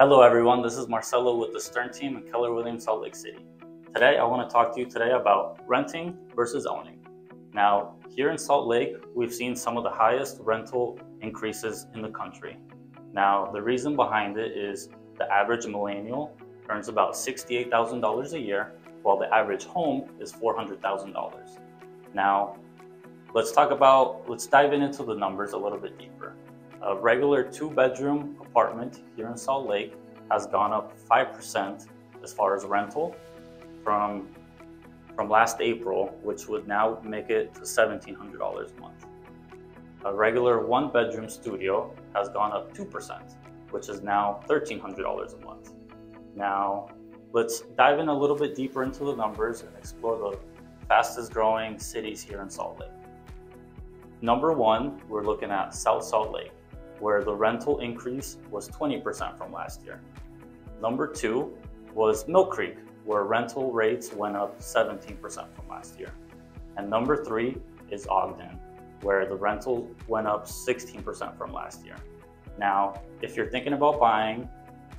Hello everyone, this is Marcelo with the Stern team in Keller Williams Salt Lake City. Today I want to talk to you today about renting versus owning. Now, here in Salt Lake, we've seen some of the highest rental increases in the country. Now, the reason behind it is the average millennial earns about $68,000 a year, while the average home is $400,000. Now, let's talk about, let's dive into the numbers a little bit deeper. A regular two bedroom apartment here in Salt Lake has gone up 5% as far as rental from, from last April, which would now make it to $1,700 a month. A regular one bedroom studio has gone up 2%, which is now $1,300 a month. Now, let's dive in a little bit deeper into the numbers and explore the fastest growing cities here in Salt Lake. Number one, we're looking at South Salt Lake where the rental increase was 20% from last year. Number two was Millcreek, where rental rates went up 17% from last year. And number three is Ogden, where the rental went up 16% from last year. Now, if you're thinking about buying,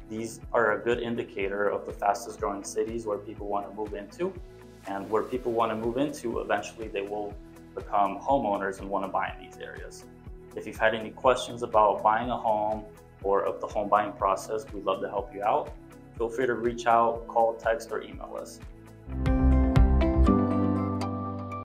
these are a good indicator of the fastest growing cities where people want to move into. And where people want to move into, eventually they will become homeowners and want to buy in these areas. If you've had any questions about buying a home or of the home buying process, we'd love to help you out. Feel free to reach out, call, text, or email us.